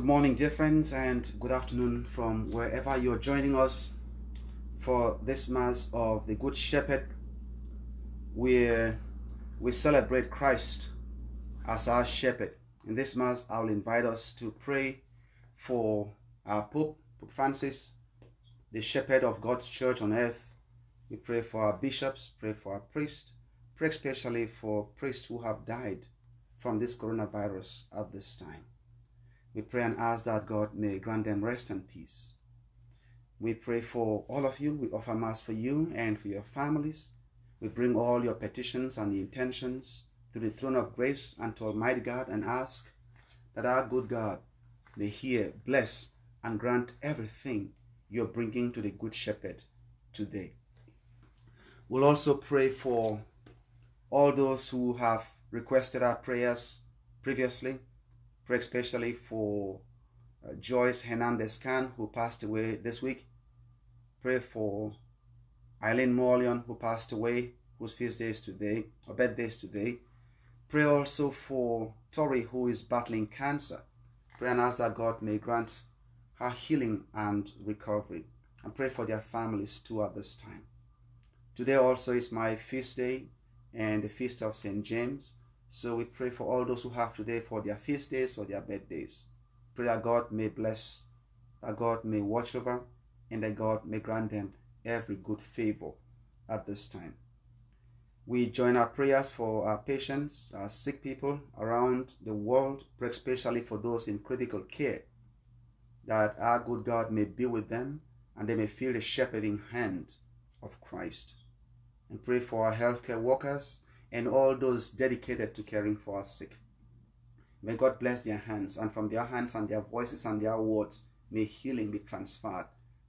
Good morning, dear friends, and good afternoon from wherever you're joining us for this Mass of the Good Shepherd, where we celebrate Christ as our shepherd. In this Mass, I'll invite us to pray for our Pope, Pope Francis, the shepherd of God's church on earth. We pray for our bishops, pray for our priests, pray especially for priests who have died from this coronavirus at this time. We pray and ask that God may grant them rest and peace. We pray for all of you. We offer Mass for you and for your families. We bring all your petitions and the intentions to the throne of grace and to Almighty God and ask that our good God may hear, bless, and grant everything you're bringing to the Good Shepherd today. We'll also pray for all those who have requested our prayers previously. Pray especially for uh, Joyce Hernandez Can, who passed away this week. Pray for Eileen Morleon, who passed away, whose feast day is today, or birthday is today. Pray also for Tori, who is battling cancer. Pray and ask that God may grant her healing and recovery. And pray for their families too at this time. Today also is my feast day and the feast of St. James. So we pray for all those who have today for their feast days or their birthdays. Pray that God may bless, that God may watch over, and that God may grant them every good favor at this time. We join our prayers for our patients, our sick people around the world, pray especially for those in critical care, that our good God may be with them and they may feel the shepherding hand of Christ. And pray for our healthcare workers and all those dedicated to caring for our sick. May God bless their hands, and from their hands and their voices and their words, may healing be transferred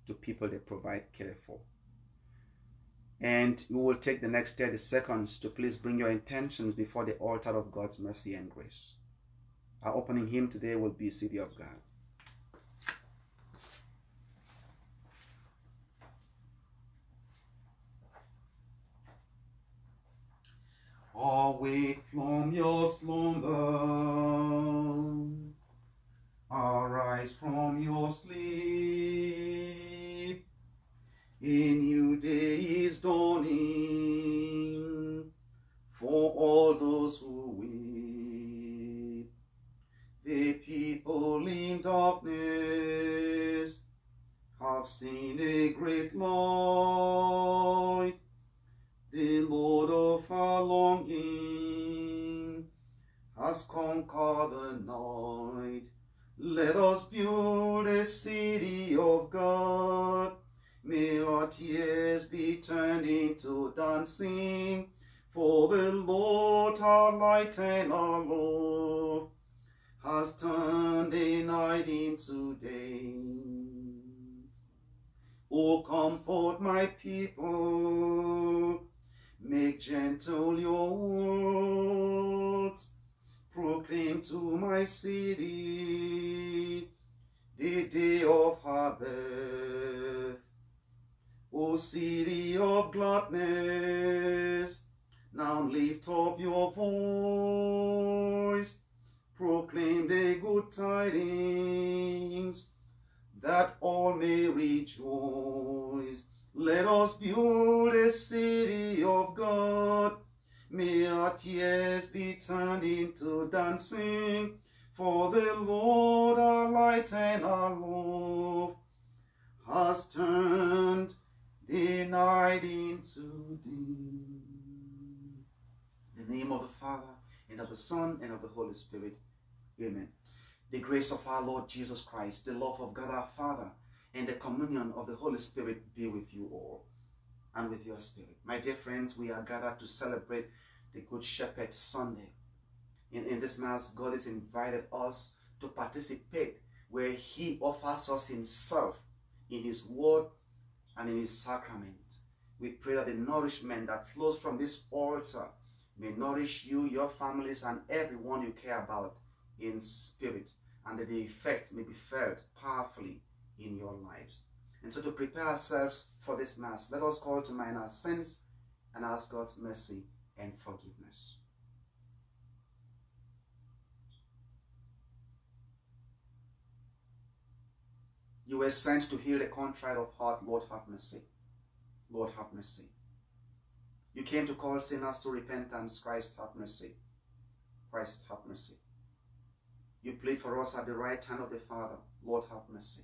to people they provide care for. And you will take the next 30 seconds to please bring your intentions before the altar of God's mercy and grace. Our opening hymn today will be City of God. Awake from your slumber, arise from your sleep. A new day is dawning for all those who weep. The people in darkness have seen a great light. The Lord of our longing has conquered the night. Let us build a city of God. May our tears be turned into dancing. For the Lord, our light and our love, has turned the night into day. O comfort my people, make gentle your words, proclaim to my city the day of her birth. O city of gladness, now lift up your voice, proclaim the good tidings, that all may rejoice. Let us build a city of God. May our tears be turned into dancing, for the Lord our light and our love has turned the night into day. In the name of the Father, and of the Son, and of the Holy Spirit. Amen. The grace of our Lord Jesus Christ, the love of God our Father, and the communion of the Holy Spirit be with you all and with your spirit. My dear friends, we are gathered to celebrate the Good Shepherd Sunday. In, in this Mass, God has invited us to participate where He offers us Himself in His Word and in His sacrament. We pray that the nourishment that flows from this altar may nourish you, your families, and everyone you care about in spirit, and that the effects may be felt powerfully in your lives. And so to prepare ourselves for this Mass, let us call to mind our sins and ask God's mercy and forgiveness. You were sent to heal the contrite of heart. Lord, have mercy. Lord, have mercy. You came to call sinners to repentance. Christ, have mercy. Christ, have mercy. You plead for us at the right hand of the Father. Lord, have mercy.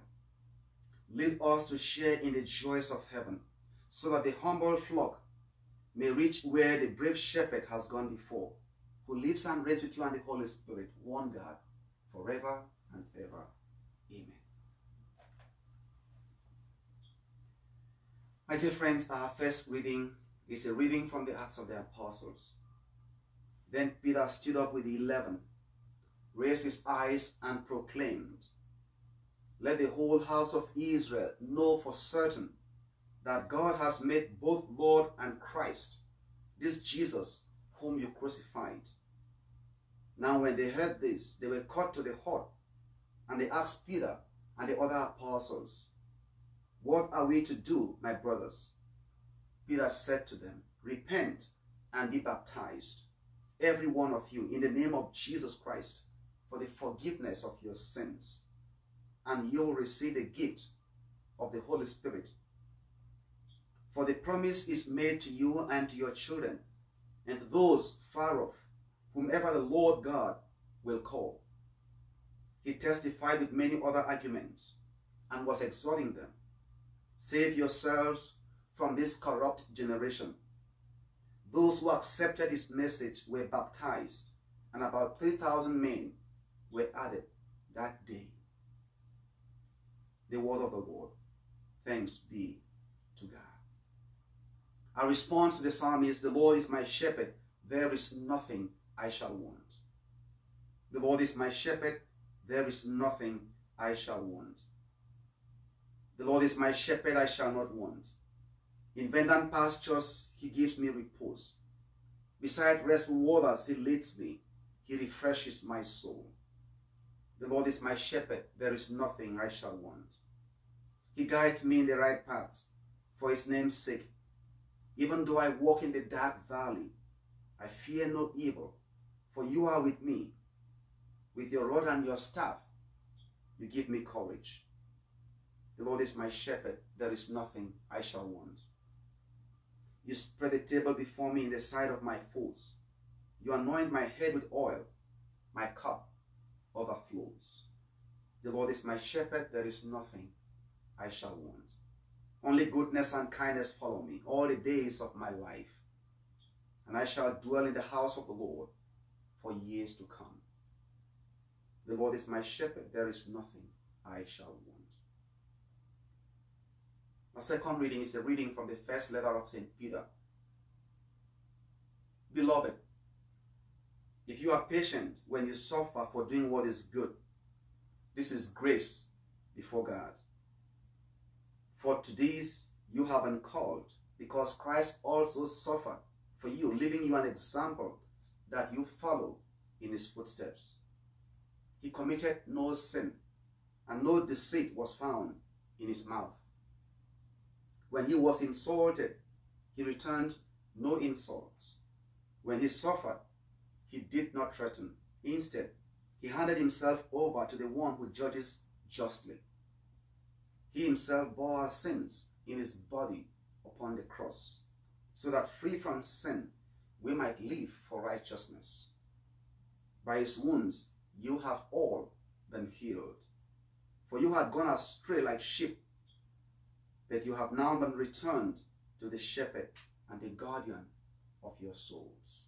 lead us to share in the joys of heaven so that the humble flock may reach where the brave shepherd has gone before, who lives and reigns with you and the Holy Spirit, one God, forever and ever. Amen. My dear friends, our first reading is a reading from the Acts of the Apostles. Then Peter stood up with the eleven, raised his eyes, and proclaimed, Let the whole house of Israel know for certain that God has made both Lord and Christ, this Jesus whom you crucified. Now when they heard this, they were cut to the heart, and they asked Peter and the other apostles, What are we to do, my brothers? Peter said to them, Repent and be baptized, every one of you, in the name of Jesus Christ, for the forgiveness of your sins, and you will receive the gift of the Holy Spirit for the promise is made to you and to your children, and to those far off, whomever the Lord God will call. He testified with many other arguments, and was exhorting them, Save yourselves from this corrupt generation. Those who accepted his message were baptized, and about 3,000 men were added that day. The word of the Lord. Thanks be to God. Our response to the psalm is, The Lord is my shepherd, there is nothing I shall want. The Lord is my shepherd, there is nothing I shall want. The Lord is my shepherd, I shall not want. In verdant pastures he gives me repose. Beside restful waters he leads me. He refreshes my soul. The Lord is my shepherd, there is nothing I shall want. He guides me in the right paths for his name's sake. Even though I walk in the dark valley, I fear no evil, for you are with me. With your rod and your staff, you give me courage. The Lord is my shepherd, there is nothing I shall want. You spread the table before me in the sight of my foes. You anoint my head with oil, my cup overflows. The Lord is my shepherd, there is nothing I shall want. Only goodness and kindness follow me all the days of my life, and I shall dwell in the house of the Lord for years to come. The Lord is my shepherd, there is nothing I shall want. My second reading is a reading from the first letter of St. Peter. Beloved, if you are patient when you suffer for doing what is good, this is grace before God. For to these you have been called, because Christ also suffered for you, leaving you an example that you follow in his footsteps. He committed no sin, and no deceit was found in his mouth. When he was insulted, he returned no insults. When he suffered, he did not threaten. Instead, he handed himself over to the one who judges justly. He himself bore our sins in his body upon the cross, so that free from sin, we might live for righteousness. By his wounds, you have all been healed. For you had gone astray like sheep, but you have now been returned to the shepherd and the guardian of your souls.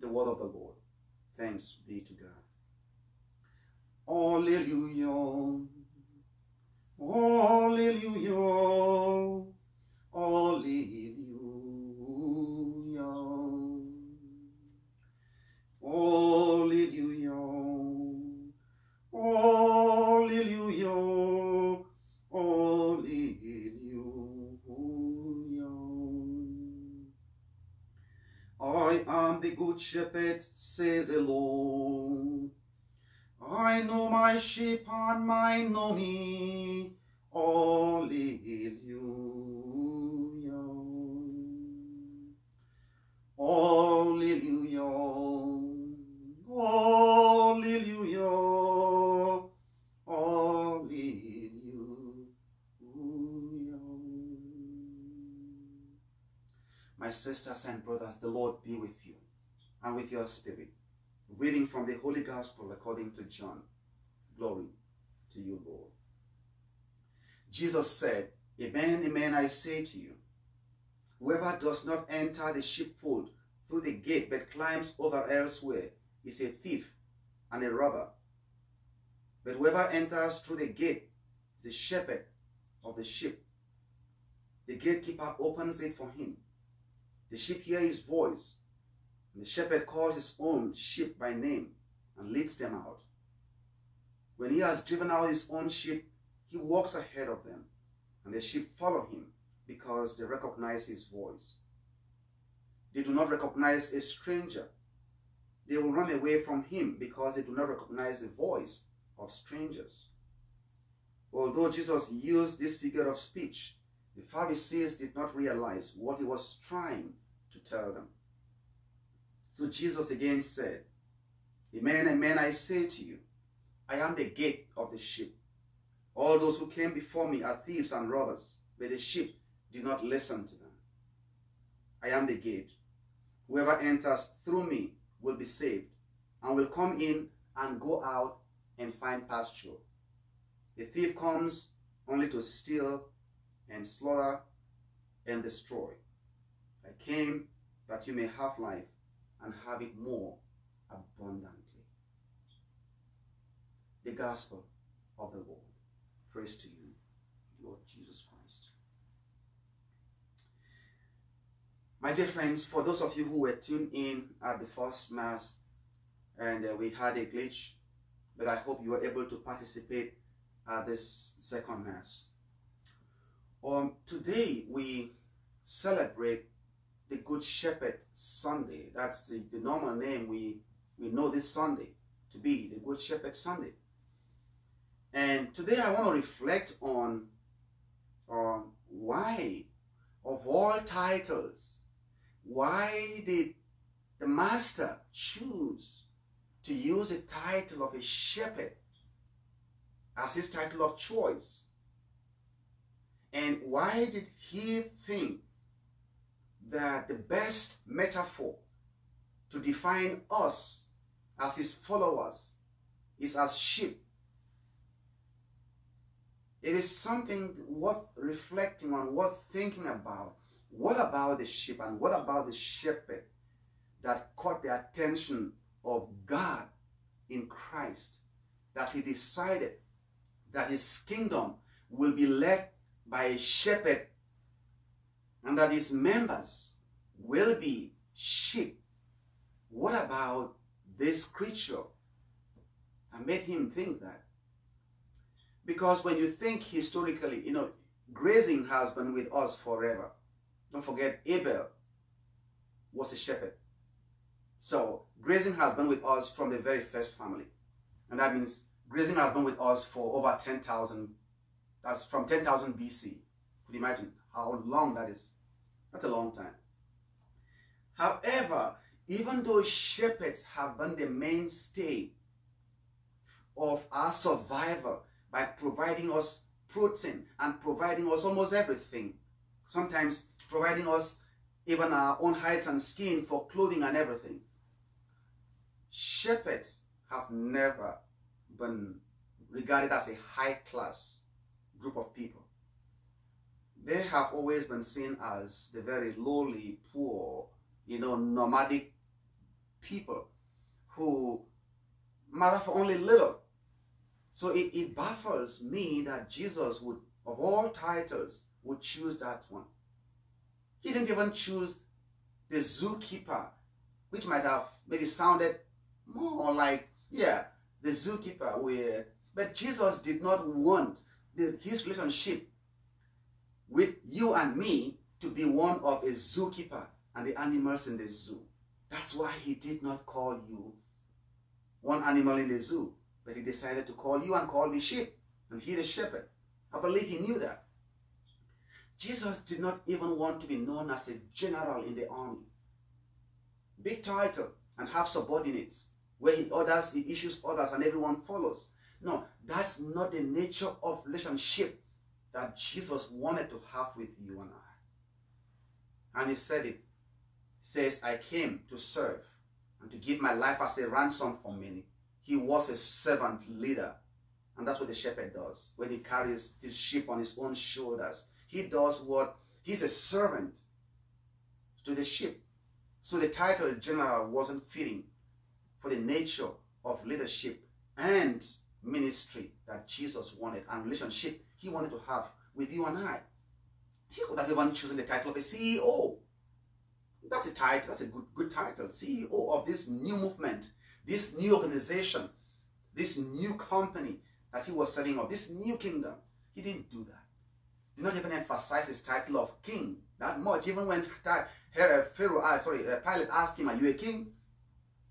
The word of the Lord. Thanks be to God. Alleluia. Alleluia. Alleluia. Alleluia. Alleluia. Alleluia. I am the good shepherd, says the Lord. I know my sheep and mine know me. Alleluia. Alleluia. Alleluia. Alleluia. My sisters and brothers, the Lord be with you and with your spirit. Reading from the Holy Gospel according to John. Glory to you, Lord. Jesus said, Amen, amen, I say to you, whoever does not enter the sheepfold through the gate but climbs over elsewhere is a thief and a robber. But whoever enters through the gate is the shepherd of the sheep. The gatekeeper opens it for him. The sheep hear his voice, and the shepherd calls his own sheep by name and leads them out. When he has driven out his own sheep, he walks ahead of them, and the sheep follow him because they recognize his voice. They do not recognize a stranger. They will run away from him because they do not recognize the voice of strangers. Although Jesus used this figure of speech, the Pharisees did not realize what he was trying to tell them. So Jesus again said, Amen, amen, I say to you, I am the gate of the sheep. All those who came before me are thieves and robbers, but the sheep did not listen to them. I am the gate. Whoever enters through me will be saved and will come in and go out and find pasture. The thief comes only to steal and slaughter and destroy. I came that you may have life and have it more abundantly. The gospel of the Lord. Praise to you, Lord Jesus Christ. My dear friends, for those of you who were tuned in at the first Mass and uh, we had a glitch, but I hope you were able to participate at this second Mass. Um, today we celebrate the Good Shepherd Sunday. That's the, the normal name we, we know this Sunday to be, the Good Shepherd Sunday. And today I want to reflect on uh, why, of all titles, why did the Master choose to use the title of a shepherd as his title of choice? And why did he think that the best metaphor to define us as his followers is as sheep? It is something worth reflecting on, worth thinking about. What about the sheep and what about the shepherd that caught the attention of God in Christ? That he decided that his kingdom will be led by a shepherd and that his members will be sheep. What about this creature? I made him think that. Because when you think historically, you know, grazing has been with us forever. Don't forget, Abel was a shepherd. So, grazing has been with us from the very first family. And that means grazing has been with us for over 10,000 that's from 10,000 BC. Could you imagine how long that is? That's a long time. However, even though shepherds have been the mainstay of our survival by providing us protein and providing us almost everything, sometimes providing us even our own hides and skin for clothing and everything, shepherds have never been regarded as a high class group of people. They have always been seen as the very lowly, poor, you know, nomadic people who matter for only little. So it, it baffles me that Jesus would, of all titles, would choose that one. He didn't even choose the zookeeper, which might have maybe sounded more like, yeah, the zookeeper where, but Jesus did not want the, his relationship with you and me to be one of a zookeeper and the animals in the zoo. That's why he did not call you one animal in the zoo, but he decided to call you and call me sheep, and he the shepherd. I believe he knew that. Jesus did not even want to be known as a general in the army. Big title and have subordinates where he orders, he issues orders and everyone follows. No, that's not the nature of relationship that Jesus wanted to have with you and I. And he said it. Says, I came to serve and to give my life as a ransom for many. He was a servant leader. And that's what the shepherd does when he carries his sheep on his own shoulders. He does what? He's a servant to the sheep. So the title general wasn't fitting for the nature of leadership and ministry that Jesus wanted and relationship he wanted to have with you and I. He could have even chosen the title of a CEO. That's a title, that's a good, good title. CEO of this new movement, this new organization, this new company that he was setting up, this new kingdom. He didn't do that. He did not even emphasize his title of king that much. Even when Pharaoh, uh, sorry, uh, Pilate asked him, "Are you a king?"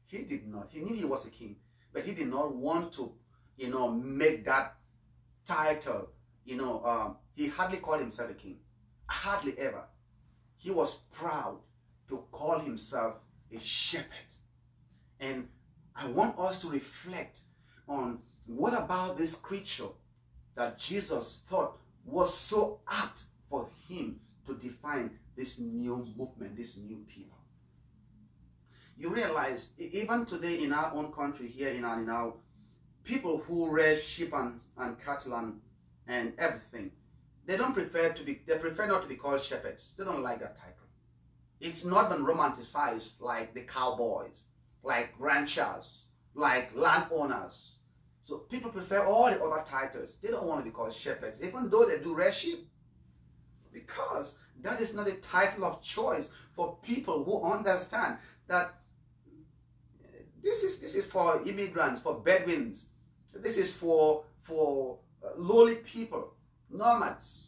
He did not. He knew he was a king, but he did not want to, you know, make that title. You know, um, he hardly called himself a king. Hardly ever. He was proud to call himself a shepherd. And I want us to reflect on what about this creature that Jesus thought was so apt for him to define this new movement, this new people. You realize, even today in our own country, here in our, in people who raise sheep and, and cattle and, and everything, they don't prefer to be, they prefer not to be called shepherds. They don't like that title. It's not been romanticized like the cowboys, like ranchers, like landowners. So people prefer all the other titles. They don't want to be called shepherds, even though they do raise sheep. Because that is not a title of choice for people who understand that eh, this is this is for immigrants, for Bedouins. This is for for lowly people, nomads.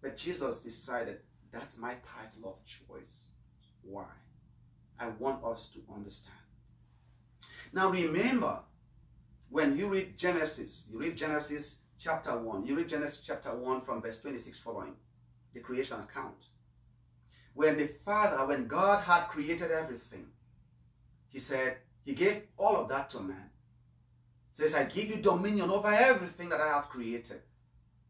But Jesus decided that's my title of choice. Why? I want us to understand. Now remember, when you read Genesis, you read Genesis chapter 1, you read Genesis chapter 1 from verse 26 following, the creation account. When the Father, when God had created everything, he said, he gave all of that to man. Says, I give you dominion over everything that I have created.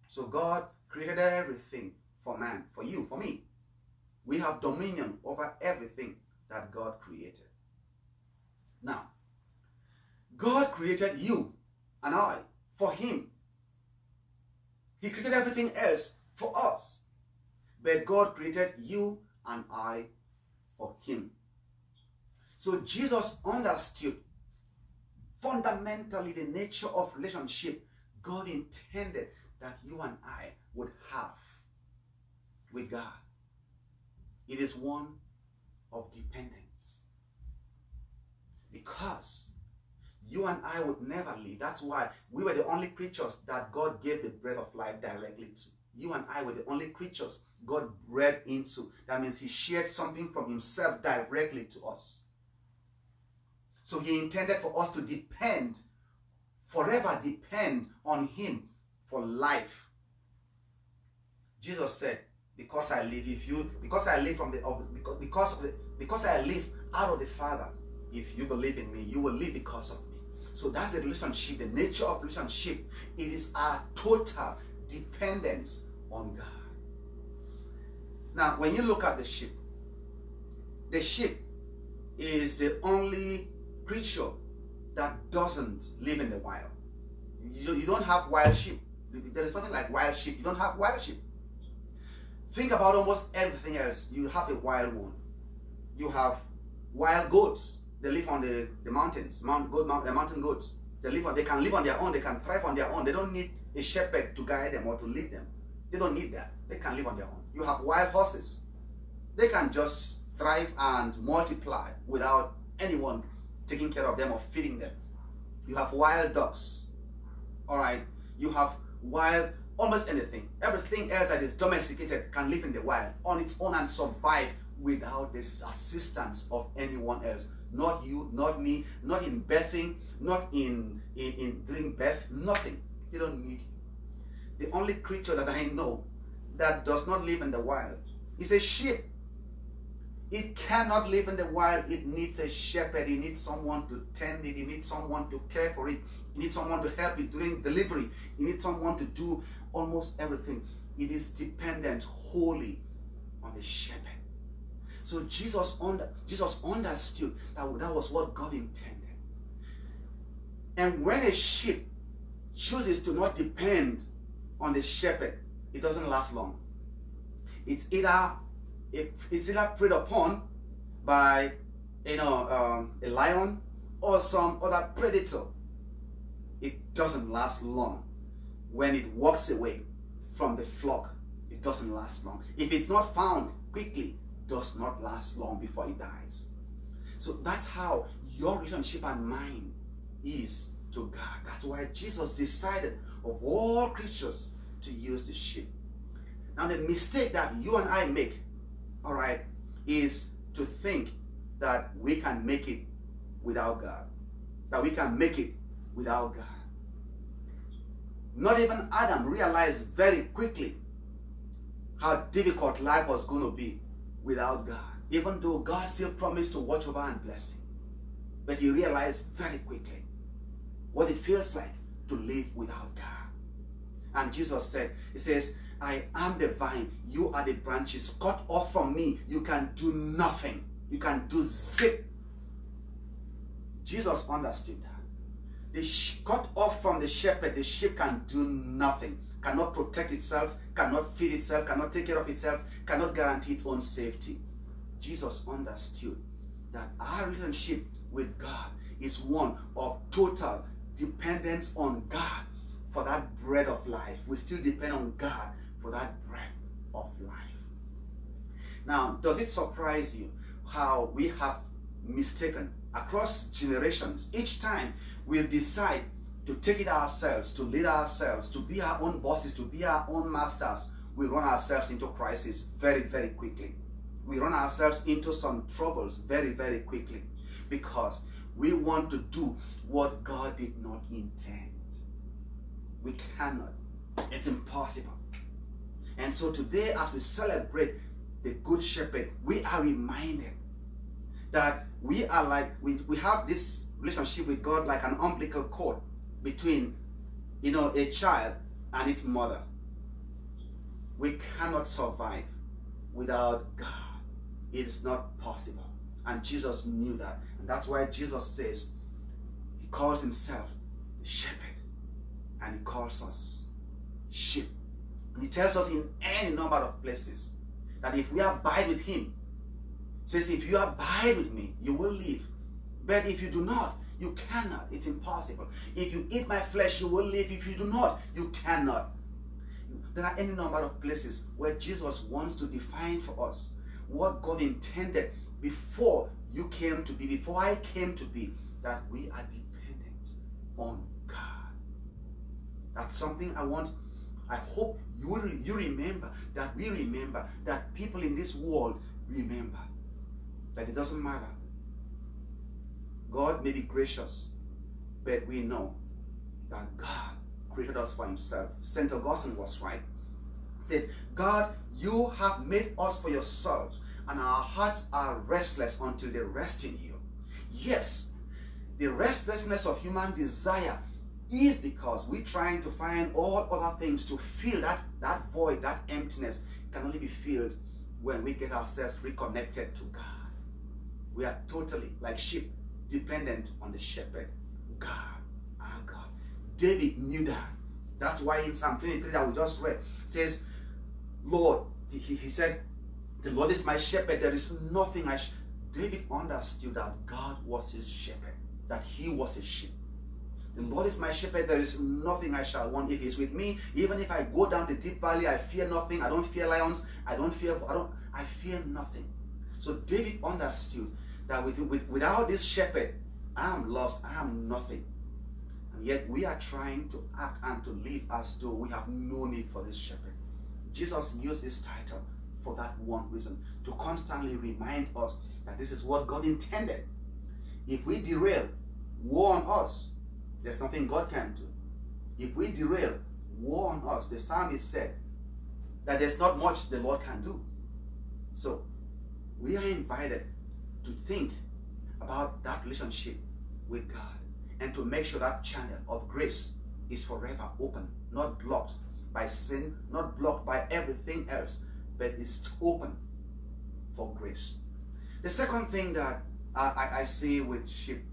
So God created everything for man, for you, for me. We have dominion over everything that God created. Now, God created you and I for him. He created everything else for us. But God created you and I for him. So Jesus understood fundamentally the nature of relationship God intended that you and I would have with God. It is one of dependence. Because you and I would never live. That's why we were the only creatures that God gave the breath of life directly to. You and I were the only creatures God breathed into. That means He shared something from Himself directly to us. So he intended for us to depend, forever depend on him for life. Jesus said, because I live, if you, because I live from the, of, because, because, of the, because I live out of the Father, if you believe in me, you will live because of me. So that's the relationship, the nature of relationship. It is our total dependence on God. Now, when you look at the sheep, the sheep is the only creature that doesn't live in the wild. You, you don't have wild sheep. There is nothing like wild sheep. You don't have wild sheep. Think about almost everything else. You have a wild one. You have wild goats. They live on the, the mountains, mount, goat, mount, uh, mountain goats. They live on, they can live on their own. They can thrive on their own. They don't need a shepherd to guide them or to lead them. They don't need that. They can live on their own. You have wild horses. They can just thrive and multiply without anyone taking care of them or feeding them. You have wild ducks. All right. You have wild almost anything. Everything else that is domesticated can live in the wild on its own and survive without the assistance of anyone else. Not you, not me, not in birthing, not in, in, in during birth, nothing. They don't need you. The only creature that I know that does not live in the wild is a sheep. It cannot live in the wild. It needs a shepherd. It needs someone to tend it. It needs someone to care for it. It needs someone to help it during delivery. It needs someone to do almost everything. It is dependent wholly on the shepherd. So Jesus, under, Jesus understood that that was what God intended. And when a sheep chooses to not depend on the shepherd, it doesn't last long. It's either it, it's either preyed upon by you know um, a lion or some other predator. It doesn't last long when it walks away from the flock, it doesn't last long. If it's not found quickly, does not last long before it dies. So that's how your relationship and mine is to God. That's why Jesus decided of all creatures to use the sheep. Now the mistake that you and I make, all right, is to think that we can make it without God. That we can make it without God. Not even Adam realized very quickly how difficult life was going to be without God. Even though God still promised to watch over and bless him. But he realized very quickly what it feels like to live without God. And Jesus said, He says, I am the vine, you are the branches. Cut off from me, you can do nothing. You can do zip. Jesus understood that. The cut off from the shepherd, the sheep can do nothing, cannot protect itself, cannot feed itself, cannot take care of itself, cannot guarantee its own safety. Jesus understood that our relationship with God is one of total dependence on God for that bread of life. We still depend on God for that breath of life. Now, does it surprise you how we have mistaken across generations each time we decide to take it ourselves, to lead ourselves, to be our own bosses, to be our own masters, we run ourselves into crisis very, very quickly. We run ourselves into some troubles very, very quickly because we want to do what God did not intend. We cannot. It's impossible. And so today, as we celebrate the Good Shepherd, we are reminded that we are like, we, we have this relationship with God like an umbilical cord between, you know, a child and its mother. We cannot survive without God. It is not possible. And Jesus knew that. And that's why Jesus says, He calls Himself the shepherd. And He calls us sheep. He tells us in any number of places that if we abide with Him, says, if you abide with me, you will live. But if you do not, you cannot. It's impossible. If you eat my flesh, you will live. If you do not, you cannot. There are any number of places where Jesus wants to define for us what God intended before you came to be, before I came to be, that we are dependent on God. That's something I want, I hope you, you remember, that we remember, that people in this world remember that it doesn't matter. God may be gracious, but we know that God created us for himself. St. Augustine was right. He said, God, you have made us for yourselves, and our hearts are restless until they rest in you. Yes, the restlessness of human desire is because we're trying to find all other things to fill that, that void, that emptiness can only be filled when we get ourselves reconnected to God. We are totally, like sheep, dependent on the shepherd, God, our God. David knew that. That's why in Psalm 23 that we just read says, Lord, he, he says, the Lord is my shepherd. There is nothing I. David understood that God was his shepherd, that he was his sheep. The Lord is my shepherd. There is nothing I shall want. If He's with me, even if I go down the deep valley, I fear nothing. I don't fear lions. I don't fear. I don't. I fear nothing. So David understood that with, with, without this shepherd, I am lost. I am nothing. And yet we are trying to act and to live as though we have no need for this shepherd. Jesus used this title for that one reason to constantly remind us that this is what God intended. If we derail, on us. There's nothing God can do. If we derail, woe on us. The psalmist said that there's not much the Lord can do. So we are invited to think about that relationship with God and to make sure that channel of grace is forever open, not blocked by sin, not blocked by everything else, but is open for grace. The second thing that I, I, I see with sheep,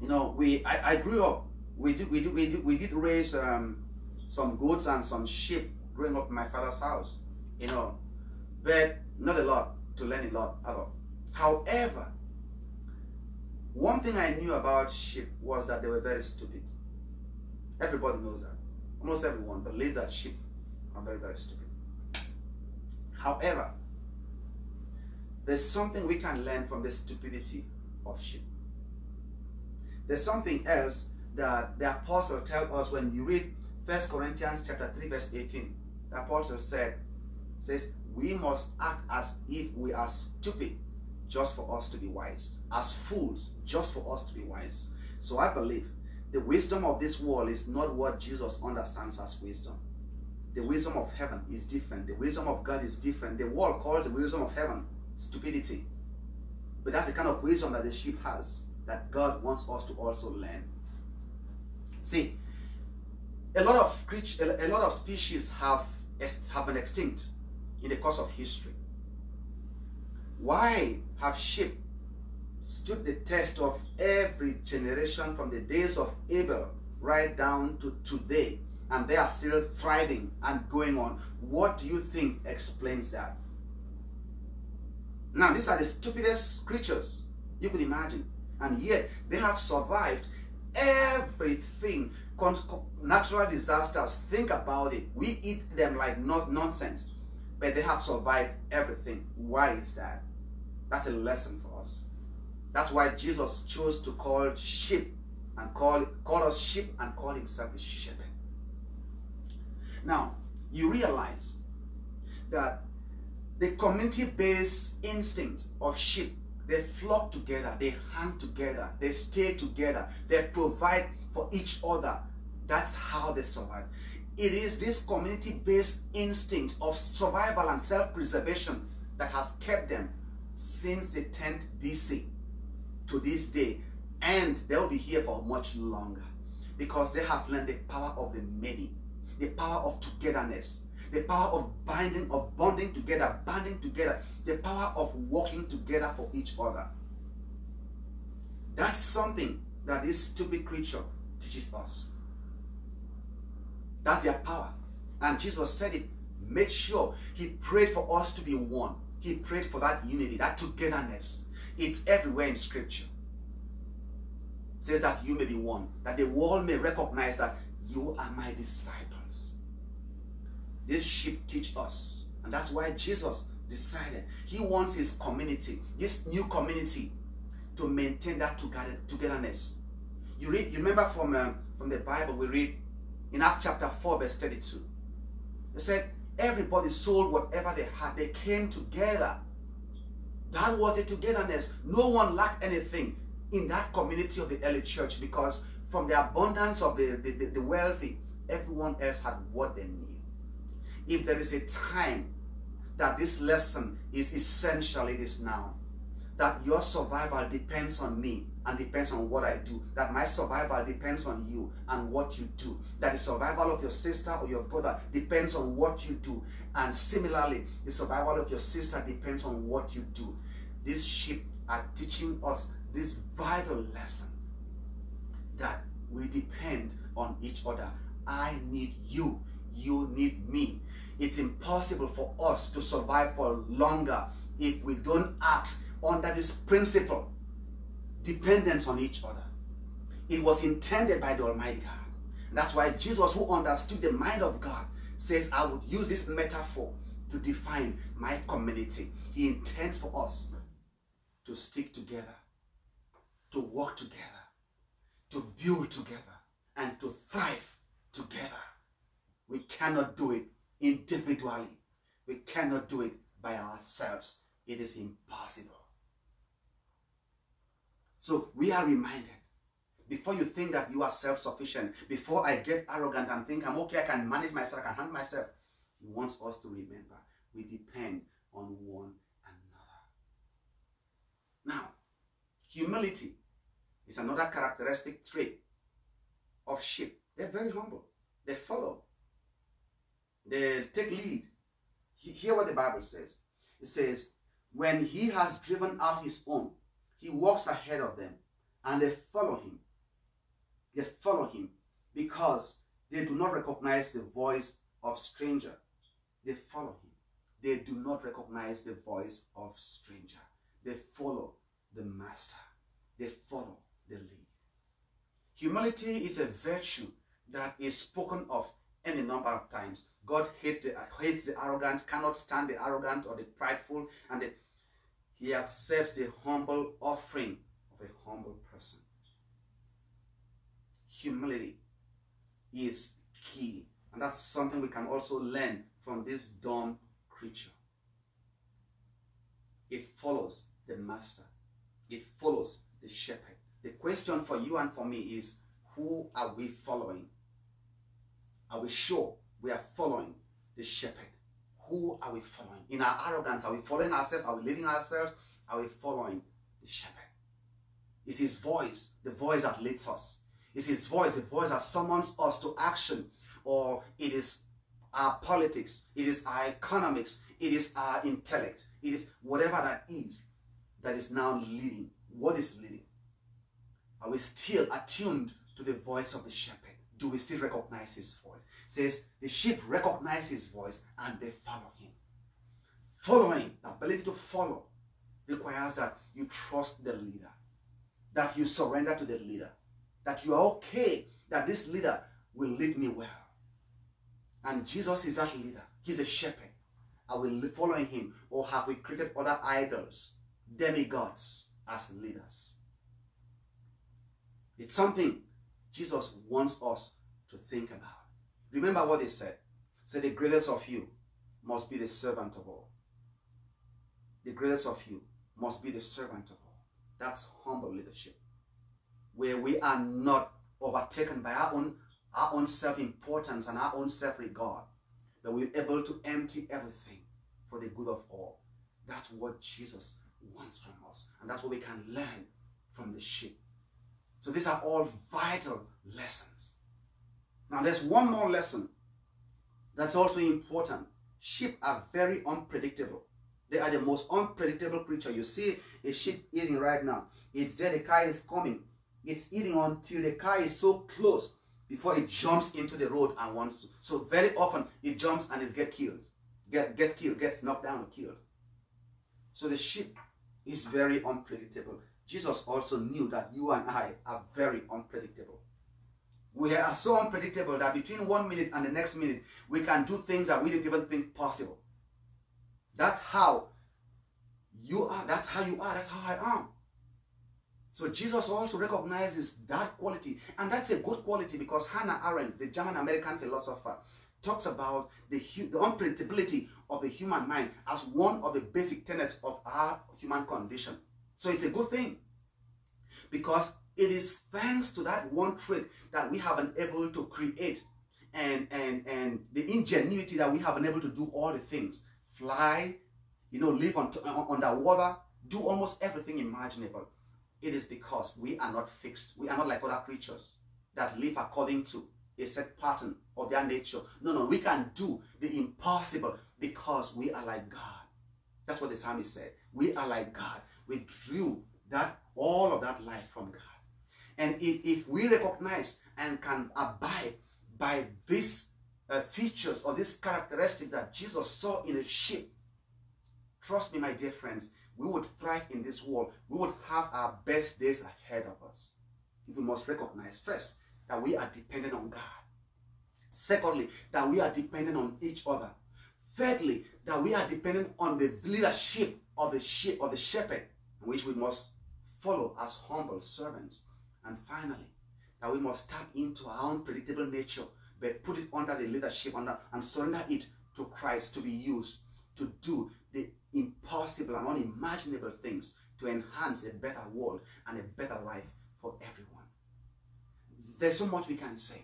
you know, we I, I grew up, we did we did we did, we did raise um, some goats and some sheep growing up in my father's house, you know, but not a lot to learn a lot out of. However, one thing I knew about sheep was that they were very stupid. Everybody knows that. Almost everyone believes that sheep are very, very stupid. However, there's something we can learn from the stupidity of sheep. There's something else that the apostle tells us when you read 1 Corinthians chapter 3, verse 18. The apostle said, says, we must act as if we are stupid just for us to be wise, as fools just for us to be wise. So I believe the wisdom of this world is not what Jesus understands as wisdom. The wisdom of heaven is different. The wisdom of God is different. The world calls the wisdom of heaven stupidity. But that's the kind of wisdom that the sheep has that God wants us to also learn. See, a lot of creatures, a lot of species have have been extinct in the course of history. Why have sheep stood the test of every generation from the days of Abel right down to today and they are still thriving and going on? What do you think explains that? Now, these are the stupidest creatures you could imagine, and yet they have survived everything. Natural disasters, think about it. We eat them like not nonsense but they have survived everything. Why is that? That's a lesson for us. That's why Jesus chose to call sheep and call, call us sheep and call himself a shepherd. Now, you realize that the community-based instinct of sheep, they flock together, they hang together, they stay together, they provide for each other. That's how they survive. It is this community-based instinct of survival and self-preservation that has kept them since the 10th BC to this day. And they'll be here for much longer because they have learned the power of the many, the power of togetherness, the power of binding, of bonding together, banding together, the power of working together for each other. That's something that this stupid creature teaches us. That's their power. And Jesus said it. Make sure he prayed for us to be one. He prayed for that unity, that togetherness. It's everywhere in scripture. It says that you may be one, that the world may recognize that you are my disciples. This sheep teach us. And that's why Jesus decided he wants his community, this new community, to maintain that together, togetherness. You read, you remember from, uh, from the Bible, we read in Acts chapter 4, verse 32. They said, everybody sold whatever they had. They came together. That was the togetherness. No one lacked anything in that community of the early church because from the abundance of the, the, the, the wealthy, everyone else had what they need. If there is a time that this lesson is essential, it is now. That your survival depends on me and depends on what I do. That my survival depends on you and what you do. That the survival of your sister or your brother depends on what you do. And similarly, the survival of your sister depends on what you do. These sheep are teaching us this vital lesson that We depend on each other. I need you. You need me. It's impossible for us to survive for longer if we don't act under this principle dependence on each other. It was intended by the Almighty God. That's why Jesus, who understood the mind of God, says, I would use this metaphor to define my community. He intends for us to stick together, to work together, to build together, and to thrive together. We cannot do it individually. We cannot do it by ourselves. It is impossible. So we are reminded before you think that you are self sufficient, before I get arrogant and think I'm okay, I can manage myself, I can handle myself, He wants us to remember we depend on one another. Now, humility is another characteristic trait of sheep. They're very humble, they follow, they take lead. Hear what the Bible says. It says, When he has driven out his own, he walks ahead of them and they follow him they follow him because they do not recognize the voice of stranger. They follow him. They do not recognize the voice of stranger. They follow the master. They follow the lead. Humility is a virtue that is spoken of any number of times. God hates the, hates the arrogant, cannot stand the arrogant or the prideful, and the, he accepts the humble offering of a humble person humility is key. And that's something we can also learn from this dumb creature. It follows the master, it follows the shepherd. The question for you and for me is who are we following? Are we sure we are following the shepherd? Who are we following? In our arrogance, are we following ourselves? Are we leading ourselves? Are we following the shepherd? It's his voice, the voice that leads us. It's his voice, the voice that summons us to action. Or it is our politics, it is our economics, it is our intellect, it is whatever that is that is now leading. What is leading? Are we still attuned to the voice of the shepherd? Do we still recognize his voice? It says the sheep recognize his voice and they follow him. Following, the ability to follow, requires that you trust the leader, that you surrender to the leader, that you are okay, that this leader will lead me well. And Jesus is that leader. He's a shepherd. Are we following him? Or have we created other idols, demigods, as leaders? It's something Jesus wants us to think about. Remember what he said. Say the greatest of you must be the servant of all. The greatest of you must be the servant of all. That's humble leadership where we are not overtaken by our own our own self-importance and our own self-regard, that we're able to empty everything for the good of all. That's what Jesus wants from us. And that's what we can learn from the sheep. So these are all vital lessons. Now there's one more lesson that's also important. Sheep are very unpredictable. They are the most unpredictable creature. You see a sheep eating right now. It's there, the car is coming. It's eating until the car is so close before it jumps into the road and wants to. So very often it jumps and it gets killed. Get, gets killed, gets knocked down or killed. So the sheep is very unpredictable. Jesus also knew that you and I are very unpredictable. We are so unpredictable that between one minute and the next minute, we can do things that we didn't even think possible. That's how you are. That's how you are. That's how I am. So Jesus also recognizes that quality. And that's a good quality because Hannah Arendt, the German American philosopher, talks about the, the unpredictability of the human mind as one of the basic tenets of our human condition. So it's a good thing because it is thanks to that one trait that we have been able to create and, and, and the ingenuity that we have been able to do all the things. Fly, you know, live on, underwater, do almost everything imaginable. It is because we are not fixed. We are not like other creatures that live according to a set pattern of their nature. No, no, we can do the impossible because we are like God. That's what the psalmist said. We are like God. We drew that all of that life from God. And if, if we recognize and can abide by these uh, features or these characteristics that Jesus saw in a sheep, trust me, my dear friends, we would thrive in this world. We would have our best days ahead of us. If We must recognize first that we are dependent on God. Secondly, that we are dependent on each other. Thirdly, that we are dependent on the leadership of the sheep of the shepherd, which we must follow as humble servants. And finally, that we must tap into our own predictable nature, but put it under the leadership under, and surrender it to Christ to be used to do the impossible and unimaginable things to enhance a better world and a better life for everyone. There's so much we can say.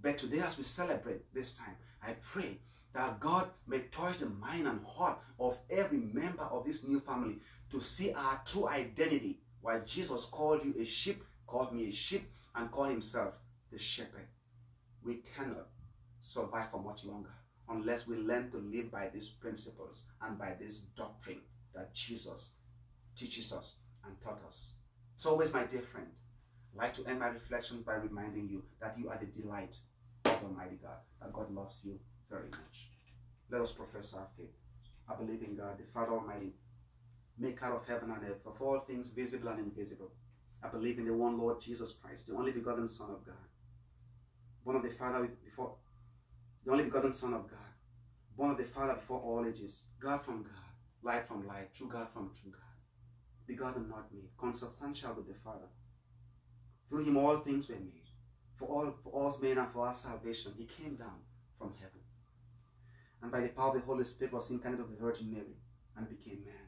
But today, as we celebrate this time, I pray that God may touch the mind and heart of every member of this new family to see our true identity. While Jesus called you a sheep, called me a sheep, and called himself the shepherd. We cannot survive for much longer unless we learn to live by these principles and by this doctrine that Jesus teaches us and taught us. So always, my dear friend, I'd like to end my reflections by reminding you that you are the delight of Almighty God, that God loves you very much. Let us profess our faith. I believe in God, the Father Almighty, maker of heaven and earth, of all things visible and invisible. I believe in the one Lord Jesus Christ, the only begotten Son of God, born of the Father before the only begotten Son of God, born of the Father before all ages, God from God, light from light, true God from true God, begotten, not made, consubstantial with the Father. Through him all things were made. For all for us men and for our salvation, he came down from heaven. And by the power of the Holy Spirit was incarnate of the Virgin Mary and became man.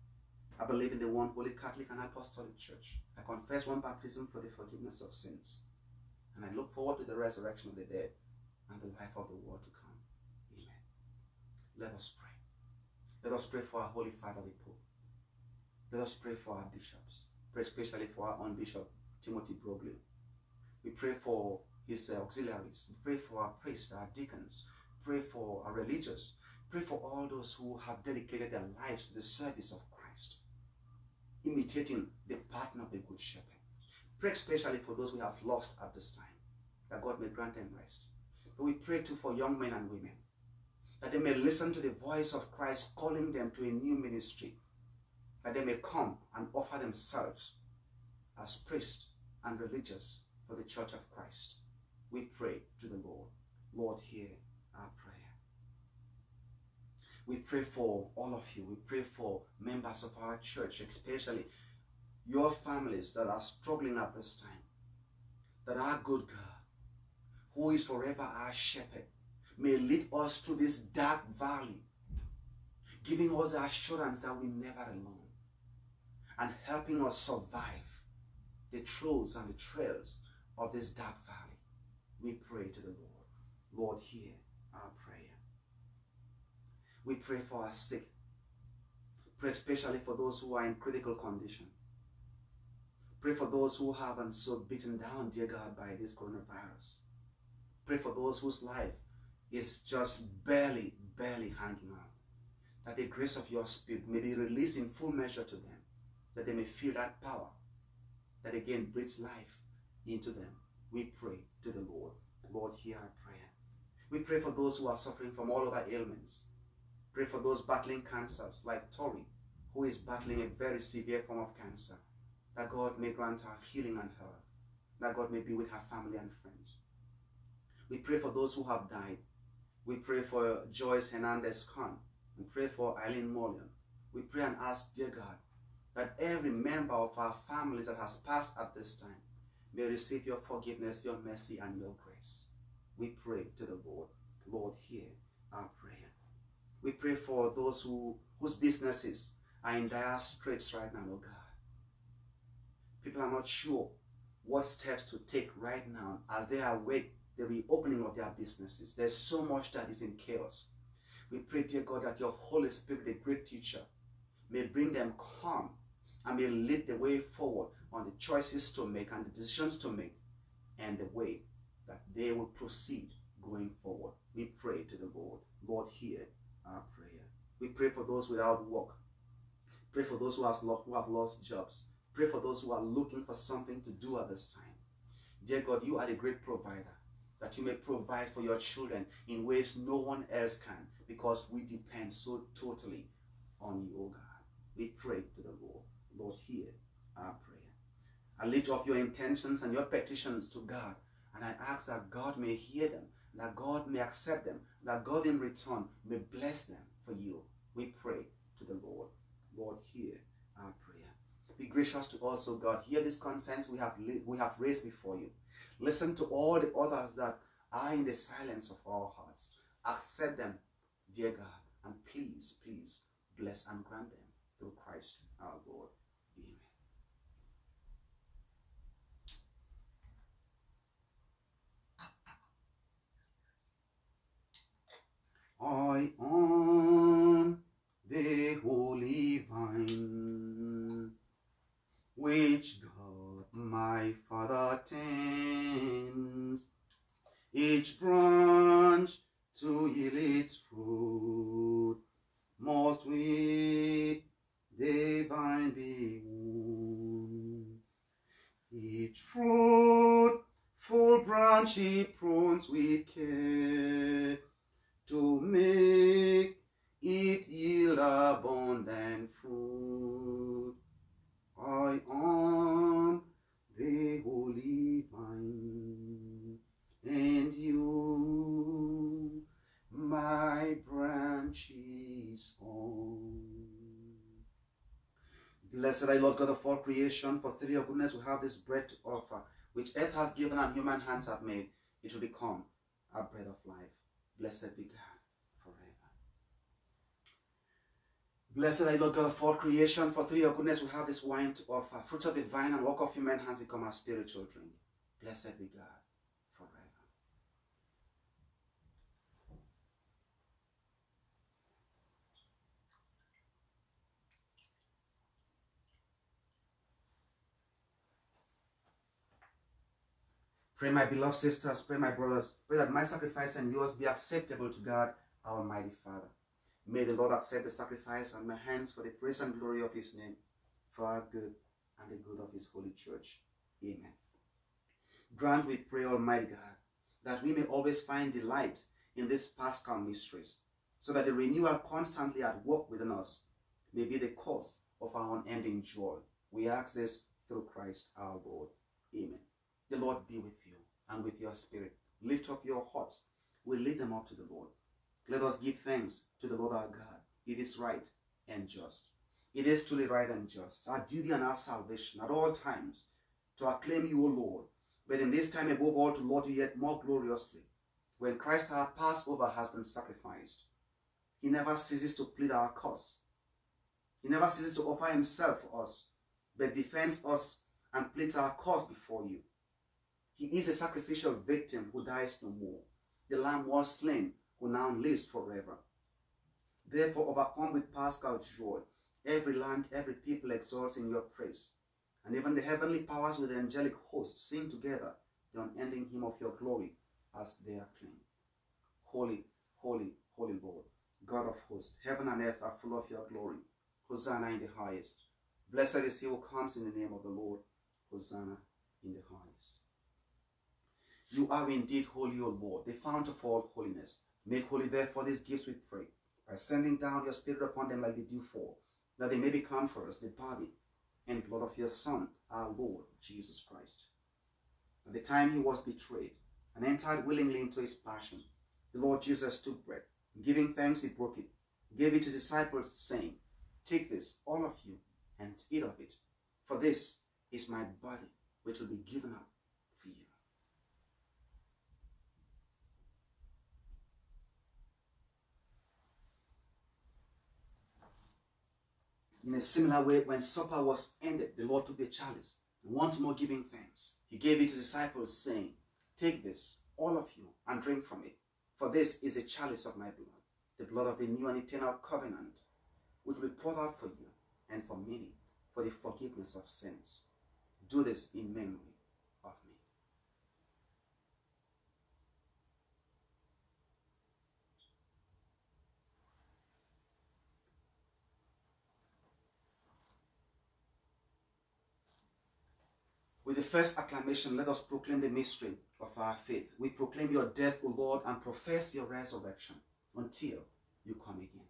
I believe in the one holy Catholic and Apostolic Church. I confess one baptism for the forgiveness of sins. And I look forward to the resurrection of the dead and the life of the world to come. Amen. Let us pray. Let us pray for our Holy Father, the Pope. Let us pray for our bishops. Pray especially for our own bishop, Timothy Broglio. We pray for his uh, auxiliaries. We pray for our priests, our deacons. Pray for our religious. Pray for all those who have dedicated their lives to the service of Christ, imitating the pattern of the Good Shepherd. Pray especially for those we have lost at this time, that God may grant them rest. But we pray too for young men and women, that they may listen to the voice of Christ calling them to a new ministry, that they may come and offer themselves as priests and religious for the church of Christ. We pray to the Lord. Lord, hear our prayer. We pray for all of you. We pray for members of our church, especially your families that are struggling at this time. That our good God, who is forever our shepherd, may lead us through this dark valley, giving us assurance that we're never alone, and helping us survive the truths and the trails of this dark valley. We pray to the Lord. Lord, hear. We pray for our sick. Pray especially for those who are in critical condition. Pray for those who have been so beaten down, dear God, by this coronavirus. Pray for those whose life is just barely, barely hanging on. That the grace of your Spirit may be released in full measure to them. That they may feel that power that again breathes life into them. We pray to the Lord. Lord, hear our prayer. We pray for those who are suffering from all other ailments. Pray for those battling cancers like Tori, who is battling a very severe form of cancer. That God may grant her healing and health. That God may be with her family and friends. We pray for those who have died. We pray for Joyce Hernandez Khan. We pray for Eileen Mullion. We pray and ask, dear God, that every member of our families that has passed at this time may receive your forgiveness, your mercy, and your grace. We pray to the Lord. Lord, hear our prayer. We pray for those who whose businesses are in dire straits right now, oh God. People are not sure what steps to take right now as they await the the reopening of their businesses. There's so much that is in chaos. We pray, dear God, that your Holy Spirit, the great teacher, may bring them calm and may lead the way forward on the choices to make and the decisions to make and the way that they will proceed going forward. We pray to the Lord. Lord, hear our prayer. We pray for those without work. Pray for those who, has lost, who have lost jobs. Pray for those who are looking for something to do at this time. Dear God, you are the great provider that you may provide for your children in ways no one else can because we depend so totally on you, O God. We pray to the Lord. Lord, hear our prayer. I lift up your intentions and your petitions to God, and I ask that God may hear them, that God may accept them, that God in return may bless them for you. We pray to the Lord. Lord, hear our prayer. Be gracious to us, O God. Hear these consent we have we have raised before you. Listen to all the others that are in the silence of our hearts. Accept them, dear God, and please, please bless and grant them through Christ our Lord. Amen. I am the holy vine, which God my Father tends, each branch to yield its fruit must with the vine be wound. Each fruit full branch he prunes with care to make it yield abundant fruit. I am the holy vine, and you, my branches on. Blessed are Lord God of all creation, for through your goodness we have this bread to offer, which earth has given and human hands have made. It will become our bread of life. Blessed be God. Forever. Blessed are you, Lord God of all creation, for through your goodness we have this wine to offer. Fruits of the vine and work of human hands become our spiritual drink. Blessed be God forever. Pray, my beloved sisters, pray, my brothers, pray that my sacrifice and yours be acceptable to God, our Almighty Father. May the Lord accept the sacrifice and my hands for the praise and glory of his name, for our good and the good of his holy church. Amen. Grant, we pray, Almighty God, that we may always find delight in these paschal mysteries, so that the renewal constantly at work within us may be the cause of our unending joy. We ask this through Christ our Lord. Amen. The Lord be with you and with your spirit. Lift up your hearts. We lift them up to the Lord. Let us give thanks to the laud our God. It is right and just. It is truly right and just. Our duty and our salvation at all times to acclaim you, O Lord, but in this time above all to Lord you yet more gloriously. When Christ our Passover has been sacrificed, he never ceases to plead our cause. He never ceases to offer himself for us, but defends us and pleads our cause before you. He is a sacrificial victim who dies no more. The lamb was slain who now lives forever. Therefore, overcome with paschal joy, every land, every people exalts in your praise. And even the heavenly powers with the angelic host sing together the unending hymn of your glory as they acclaim. Holy, holy, holy Lord, God of hosts, heaven and earth are full of your glory. Hosanna in the highest. Blessed is he who comes in the name of the Lord. Hosanna in the highest. You are indeed holy, O Lord, the fount of all holiness. Make holy therefore these gifts, we pray, by sending down your Spirit upon them like the dewfall, that they may become for us the body and blood of your Son, our Lord Jesus Christ. At the time he was betrayed and entered willingly into his passion, the Lord Jesus took bread, giving thanks, he broke it, gave it to his disciples, saying, Take this, all of you, and eat of it, for this is my body, which will be given up for you. In a similar way, when supper was ended, the Lord took the chalice, once more giving thanks, he gave it to the disciples, saying, Take this, all of you, and drink from it. For this is the chalice of my blood, the blood of the new and eternal covenant, which will be poured out for you and for many for the forgiveness of sins. Do this in memory of me. With the first acclamation, let us proclaim the mystery of our faith. We proclaim your death, O Lord, and profess your resurrection until you come again.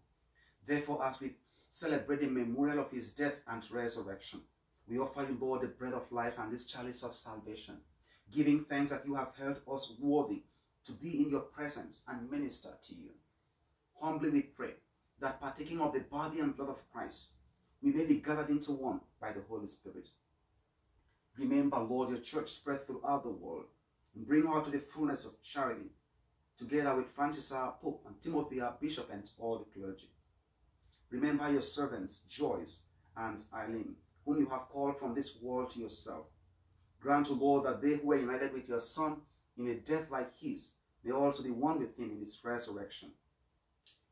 Therefore, as we celebrate the memorial of his death and resurrection, we offer you, Lord, the bread of life and this chalice of salvation, giving thanks that you have held us worthy to be in your presence and minister to you. Humbly we pray that partaking of the body and blood of Christ, we may be gathered into one by the Holy Spirit. Remember, Lord, your church spread throughout the world and bring her to the fullness of charity, together with Francis our Pope and Timothy our Bishop and all the clergy. Remember your servants, Joyce and Eileen, whom you have called from this world to yourself. Grant, O Lord, that they who were united with your Son in a death like his may also be one with him in his resurrection.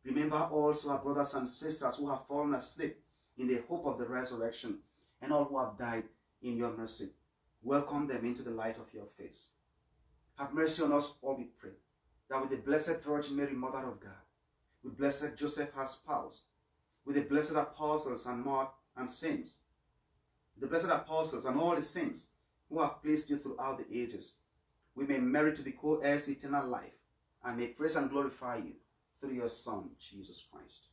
Remember also our brothers and sisters who have fallen asleep in the hope of the resurrection, and all who have died in your mercy. Welcome them into the light of your face. Have mercy on us all, we pray, that with the Blessed Virgin Mary, Mother of God, with Blessed Joseph, her spouse, with the blessed apostles and mark and saints, the blessed apostles and all the saints who have placed you throughout the ages, we may merit to be co-heirs to eternal life and may praise and glorify you through your Son, Jesus Christ.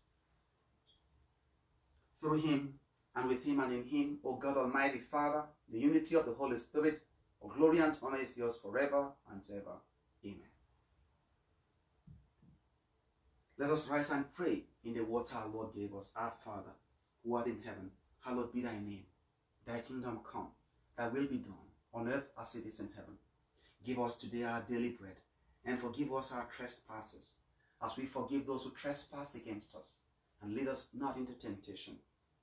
Through him and with him and in him, O God Almighty Father, the unity of the Holy Spirit, all glory and honor is yours forever and ever. Amen. Let us rise and pray in the words our Lord gave us. Our Father, who art in heaven, hallowed be thy name. Thy kingdom come, thy will be done, on earth as it is in heaven. Give us today our daily bread, and forgive us our trespasses, as we forgive those who trespass against us. And lead us not into temptation,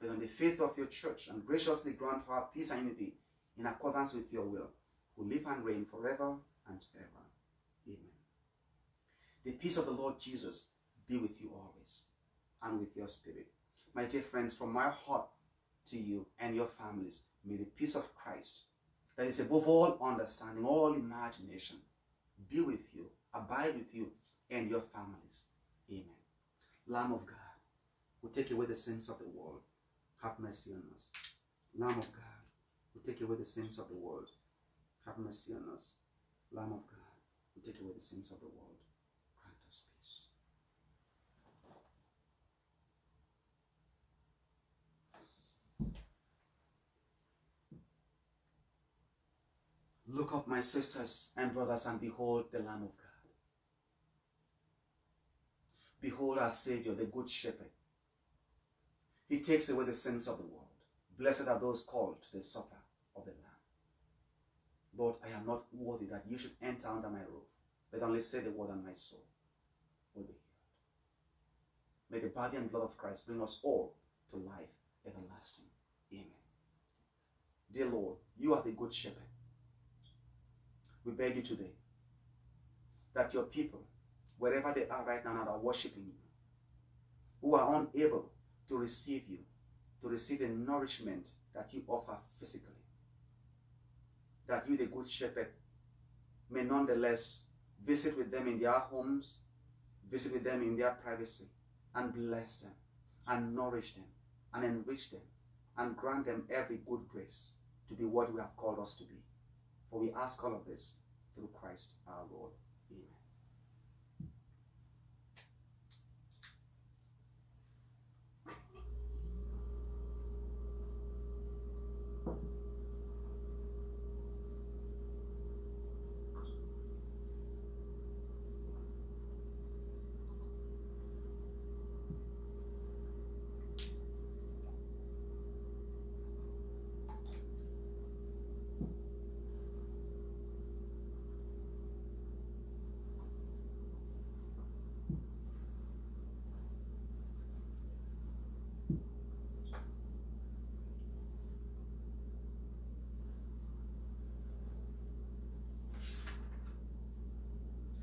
but on the faith of your church, and graciously grant her peace and unity in accordance with your will, who live and reign forever and ever. Amen. The peace of the Lord Jesus be with you always, and with your spirit. My dear friends, from my heart to you and your families, may the peace of Christ, that is above all understanding, all imagination, be with you, abide with you and your families. Amen. Lamb of God, who take away the sins of the world, have mercy on us. Lamb of God, who take away the sins of the world, have mercy on us. Lamb of God, who take away the sins of the world, grant us peace. Look up, my sisters and brothers, and behold the Lamb of God. Behold our Savior, the Good Shepherd. He takes away the sins of the world. Blessed are those called to the supper of the Lamb. Lord, I am not worthy that you should enter under my roof, but only say the word and my soul will be healed. May the body and blood of Christ bring us all to life everlasting. Amen. Dear Lord, you are the good shepherd. We beg you today that your people, wherever they are right now, that are worshiping you, who are unable to receive you, to receive the nourishment that you offer physically, that you, the good shepherd, may nonetheless visit with them in their homes, visit with them in their privacy, and bless them, and nourish them, and enrich them, and grant them every good grace to be what you have called us to be. For we ask all of this through Christ our Lord. Amen.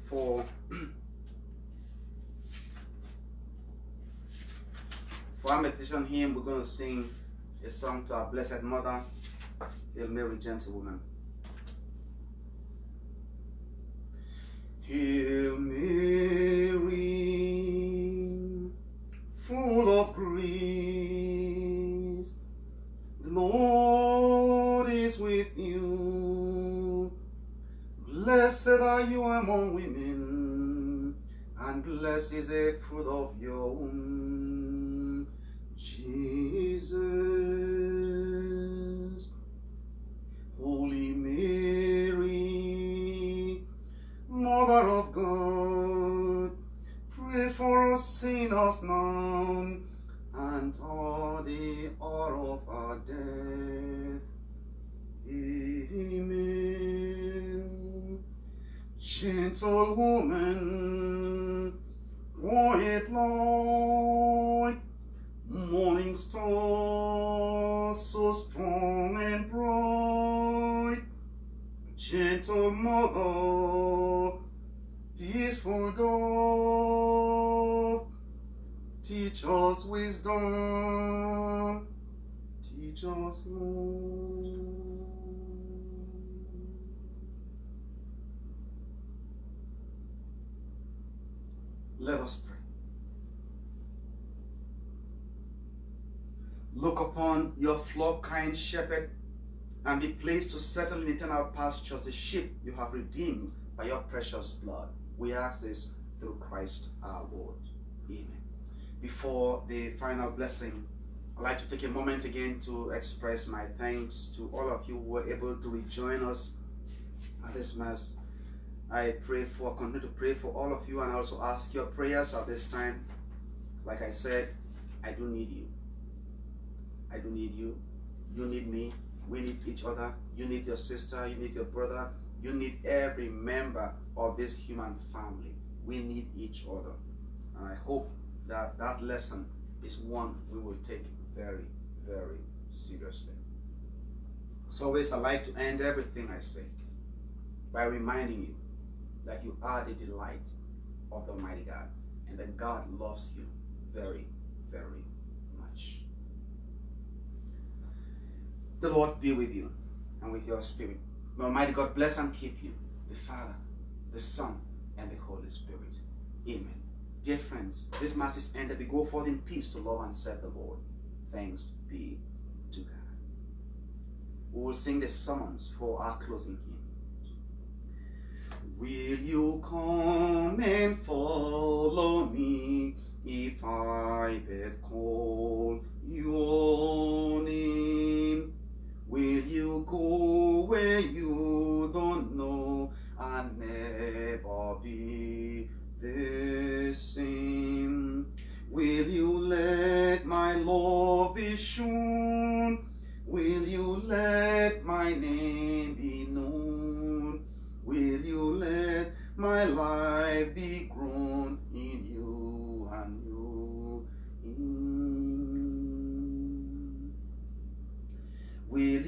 For for our meditation hymn, we're going to sing a song to our Blessed Mother, Hail Mary, Gentlewoman. Morning star, so strong and bright, gentle mother, peaceful dove, teach us wisdom, teach us Lord. Let us pray. Look upon your flock, kind shepherd, and be pleased to settle in eternal pastures the sheep you have redeemed by your precious blood. We ask this through Christ our Lord. Amen. Before the final blessing, I'd like to take a moment again to express my thanks to all of you who were able to rejoin us at this Mass. I pray for, continue to pray for all of you and also ask your prayers at this time. Like I said, I do need you. I do need you. You need me. We need each other. You need your sister. You need your brother. You need every member of this human family. We need each other. And I hope that that lesson is one we will take very, very seriously. As always, I like to end everything I say by reminding you that you are the delight of the Almighty God and that God loves you very, very much. The Lord be with you and with your spirit. May Almighty God bless and keep you, the Father, the Son, and the Holy Spirit. Amen. Dear friends, this Mass is ended. We go forth in peace to love and serve the Lord. Thanks be to God. We will sing the summons for our closing hymn. Will you come and follow me if I but call your name? Go where you don't know and never be the same? Will you let my love be shown? Will you let my name be known? Will you let my life be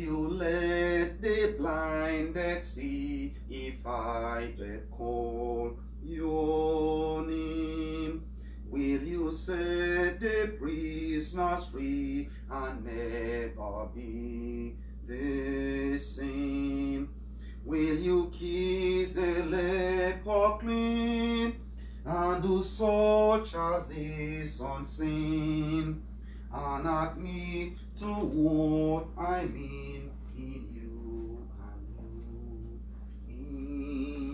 you let the blinded see if I but call your name? Will you set the prisoners free and never be the same? Will you kiss the leper clean and do such as this unseen are not me to what I mean in you and you in